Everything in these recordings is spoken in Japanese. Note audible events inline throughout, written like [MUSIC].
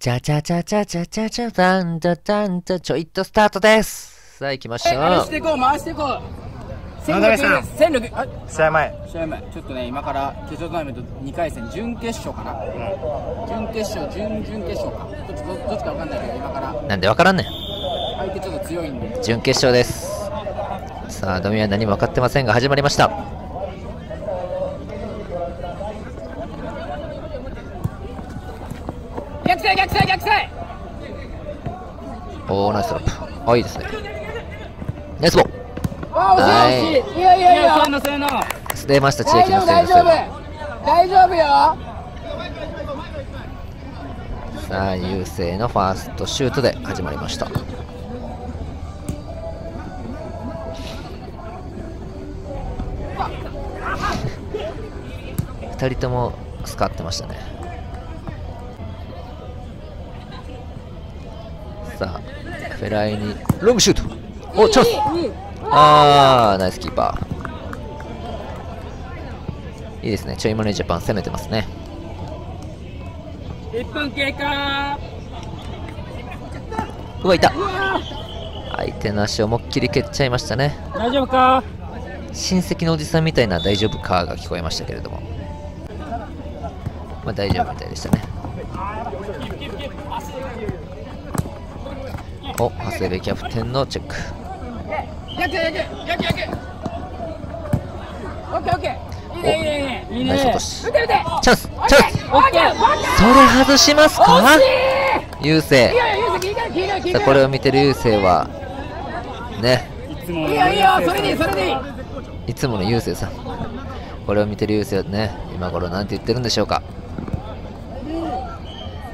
チャチャチャチャチャチャチャダンダダンダちょいっとスタートですさあ行きましょ回していこう回していこう戦力戦力あ試合前試合前ちょっとね今から決勝トーナメント2回戦準決勝かな、準決勝準々決勝かどっちどっちか分かんないけど今からなんでわからんねん相手ちょっと強いんで準決勝ですさあドミは何も分かってませんが始まりましたサイ逆サイ逆サイおおナイストラップ。あいいですね。ナイスボールあ惜しい惜しい。いい。よいいよいいよそういうのそういうの出ました千大秋の丈夫セー大ブ丈夫大丈夫よ。さあ優勢のファーストシュートで始まりました。[LAUGHS] 2人ともスカってましたねフェライにロングシュート。おチャンス。あーナイスキーパー。いいですね。ちょいマネジャパン攻めてますね。1分経過。うわいた。相手の足を思いっきり蹴っちゃいましたね。大丈夫か？親戚のおじさんみたいな大丈夫かが聞こえましたけれども。まあ大丈夫みたいでしたねお長谷部キャプテンのチェック。ナイス落ねとし。チャンスチャンス。それ外しますか？優勢。さあこれを見てる優勢はね。いつもの優勢さん。これを見てる優勢はね今頃なんて言ってるんでしょうか、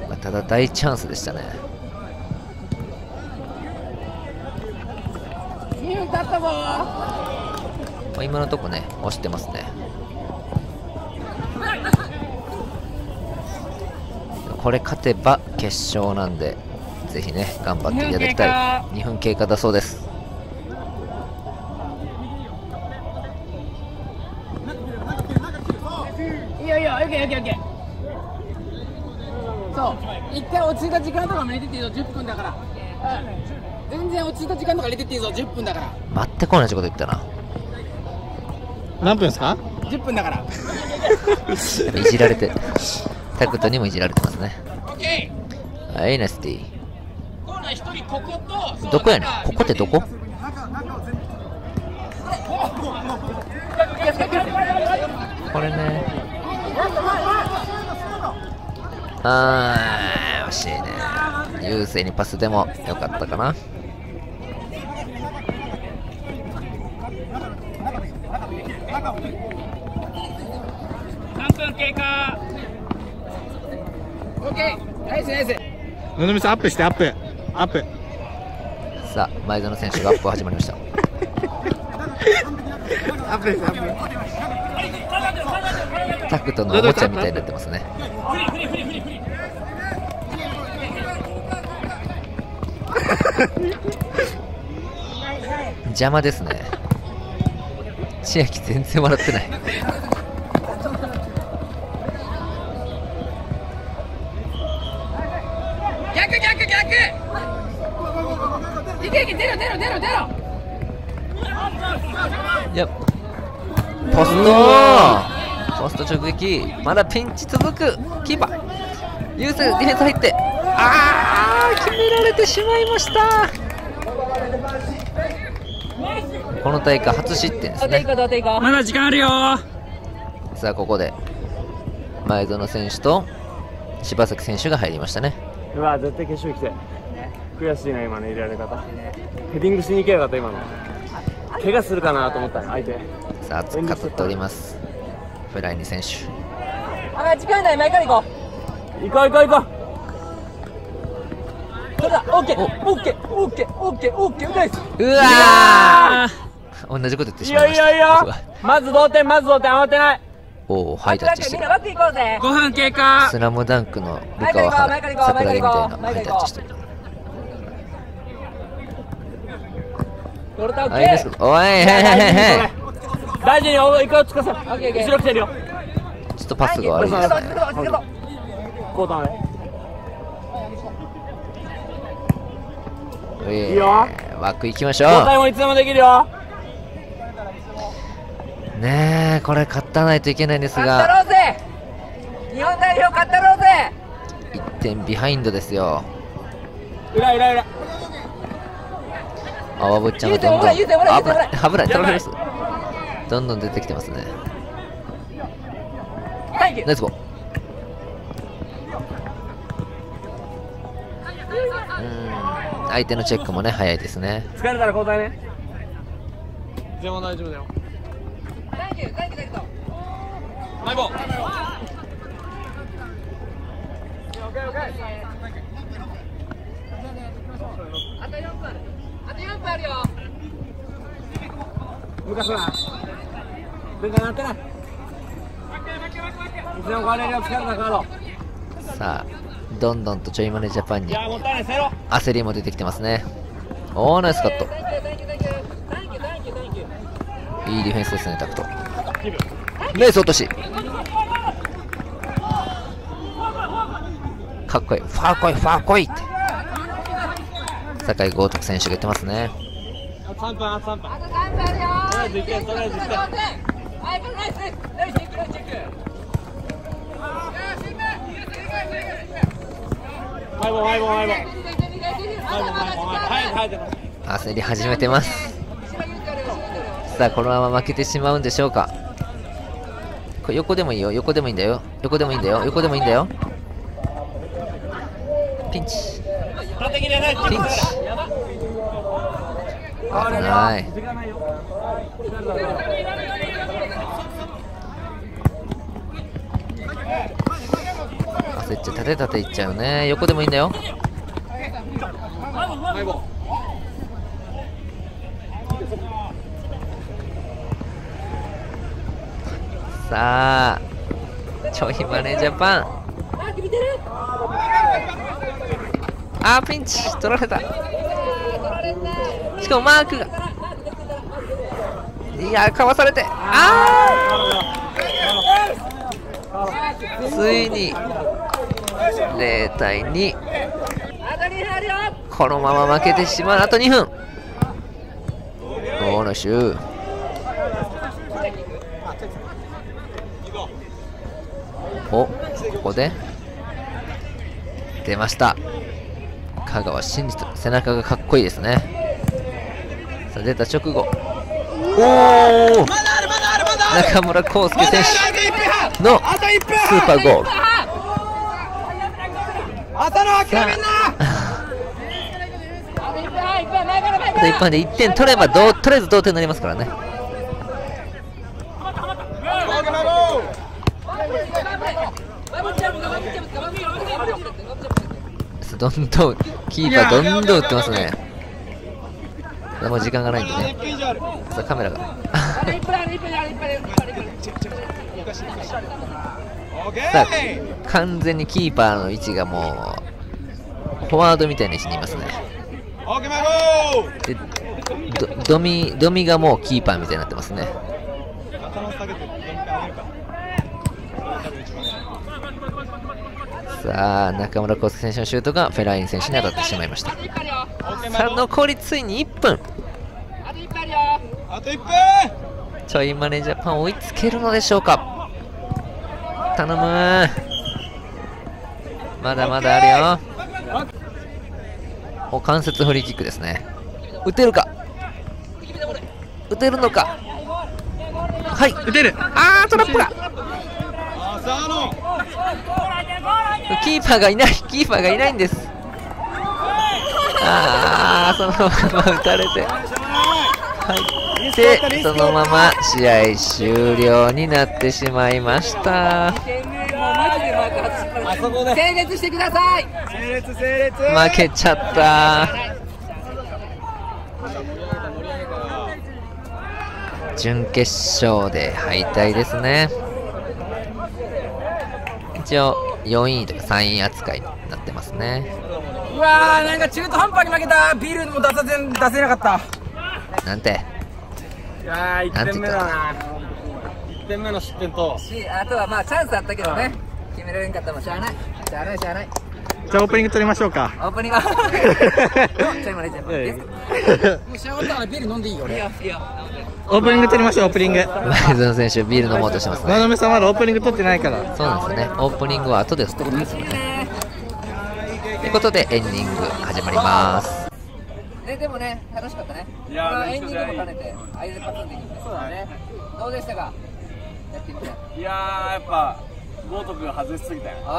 まあ、ただ大チャンスでしたね2分経ったぞまあ、今のとこね押してますね。これ勝てば決勝なんでぜひね頑張っていただきたい。2分経過だそうです。いいよいいよオッケーオッケーオッケーそう。一回落ち着いた時間とかも入れてっていいぞ10分だから。うん全然落ち着いた時間とか入れてっていいぞ10分だから。全く同じこと言ったな。何分ですか？10分だから。いじられて。タクトにもいじられてますね。オッケはいナイスティー。コーナー一人こことどこやねん？ここってどこ？これね。あー惜しいね。優勢にパスでもよかったかな3分経過。オッケーナイスナイス。野々さんアップしてアップ。アップ。さあ前園選手がアップ始まりました。アップですアップタクトのおもちゃみたいになってますね。邪魔ですね千秋全然笑ってない。逆逆逆いけいけ出ろ出ろ出ろ出ろいやポストポスト直撃まだピンチ続くキーパー優勢ディフェンス入ってあー決められてしまいましたこの大会初失点ですね。まだ時間あるよ。さあここで前園選手と柴崎選手が入りましたね。うわ絶対決勝行きたい悔しいな今の入れられ方。ヘディングしに行けばよかった今の。怪我するかなと思った相手。さあ熱く語っております。フェライニ選手。あ時間ない前から行こ行こう行こう行こうそれだ。オッケーオッケーオッケー。オッケー。オッケーナイスうわー同じこと言ってしまいました。よいいよまず同点まず同点余ってない。おおハイタッチ。してるバック行こうぜ5分経過。スラムダンクのルカワハ桜木みたいなハイタッチしてる。あいいです。おい大事に行こうつかさオッケーオッケー後ろ来てるよ。ちょっとパスが悪いですねでえいいよ。枠行きましょ交代もいつでもできるよ。うねえこれ勝たないといけないんです勝ったがろうぜ。日本代表勝ったろうぜ。1点ビハインドですよ。裏裏裏。あわぶっちゃんがどんどん危ない危ないどんどん出てきてますね。ナイスボーうん相手のチェックもね早いですね。疲れたら交代ね。でも大丈夫だよ。サンキューサンキューサンキューマイボあと4分あと4分あるよ昔な全然なってないいつでも変われるよ疲れたら変わろうさあどんどんとちょいマネジャパンに焦りも出てきてますね。おーナイスカット。いいディフェンスですねタクト。ナイス落とし。かっこいい。ファーコイファーコイって。酒井豪徳選手が言ってますね。あと3分あと3分。あと3分あるよとりあえず行けとりあえず行け。はいこれナイスナイス焦り始めてますさあこのまま負けてしまうんでしょうかこれ横でもいいよ横でもいいんだよ横でもいいんだよ横でもいいんだよピンチピンチ危ない時間ないっちゃ立て立ていっちゃうね。横でもいいんだよ。さあちょいマネージャパン。あーピンチ。取られた。しかもマークが。いやかわされて。あー！ついに。0対2あと2分あるよ。このまま負けてしまう。あと2分。おーナシューおここで。出ました。香川真司背中がかっこいいですね。さあ出た直後。おお中村康介選手のスーパーゴールさあと1分はい。1分前から前あと一般で1点取ればどうとりあえず同点になりますからねどんどんキーパーどんどん打ってますねもう時間がない。んでねさあカメラがさあ完全にキーパーの位置がもうフォワードみたいな位置にいますね。でドミドミがもうキーパーみたいになってますね。さあ中村康介選手のシュートがフェライン選手に当たってしまいました。さあ残りついに1分。あと1分ちょいマネージャパン追いつけるのでしょうか。頼むまだまだあるよ。お関節フリーキックですね。打てるか？打てるのか？はい。打てる。あートラップが。浅野キーパーがいない。キーパーがいないんです。あーそのまま打たれて。はい。でそのまま試合終了になってしまいました。もうマジでマーク外しっぱなしあそこで整列してください。整列整列。負けちゃった。準決勝で敗退ですね。一応4位とか3位扱いになってますね。うわーなんか中途半端に負けた。ビールも出させん出せなかった。なんて？いやー1点目だな。1点目の失点と。しあとはまあチャンスあったけどね決められんかったもん。しゃあない。しゃあないしゃあない。じゃあオープニング撮りましょうか。オープニング。[LAUGHS] ちょ今ねちょ今ゲストもう仕上がったからビール飲んでいいよ俺オープニング撮りましょうオープニング。前園選手ビール飲もうとしてます。ね野々さんまだオープニング撮ってないから。そうなんですよね。オープニングは後ですってことですよね。ということでエンディング始まります。ねでもね楽しかったね。いやエンディングも兼ねて合図パツンできて。そうだね。どうでしたか？やってみていやーやっぱ豪徳が外しすぎたよ。お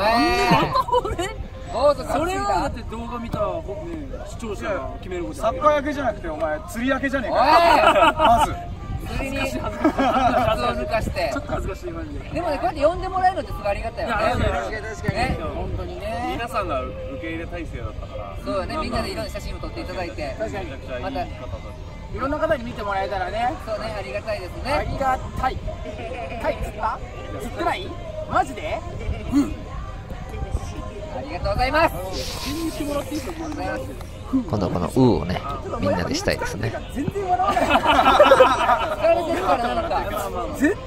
い。お [LAUGHS] ーそれはだ。って動画見た視聴者が決めることサッカー焼けじゃなくてお前釣り焼けじゃねえか。まず。釣りに靴を抜かして恥ずかしいマジででもねこうやって呼んでもらえるのってすごいありがたいよね。確かに確かにね。本当にね。皆さんが受け入れ体制だったから。そうだねみんなでいろんな写真を撮っていただいて。確かにまただいろんな方に見てもらえたらね。そうねありがたいです。ねありがたい。タイ釣った？釣ってない？マジで？ありがとうございます言ってもらっていいですかありがとうございます。今度はこの「う」をねみんなでしたいですね。全然笑わない疲れてるからなのか。全然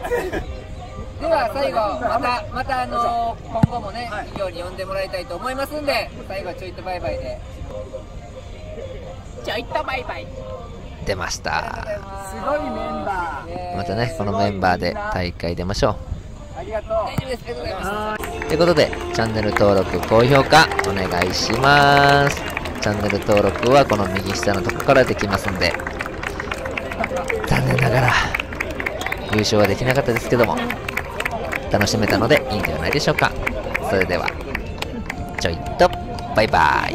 では最後またまたあの今後もね企業に呼んでもらいたいと思いますんで最後はちょいとバイバイで。じゃあいったバイバイ。出ました。すごいメンバー。またねこのメンバーで大会出ましょうありがとう。大丈夫ですありがとうございますということでチャンネル登録高評価お願いします。チャンネル登録はこの右下のとこからできますんで残念ながら優勝はできなかったですけども楽しめたのでいいんではないでしょうか。それではちょいとバイバイ。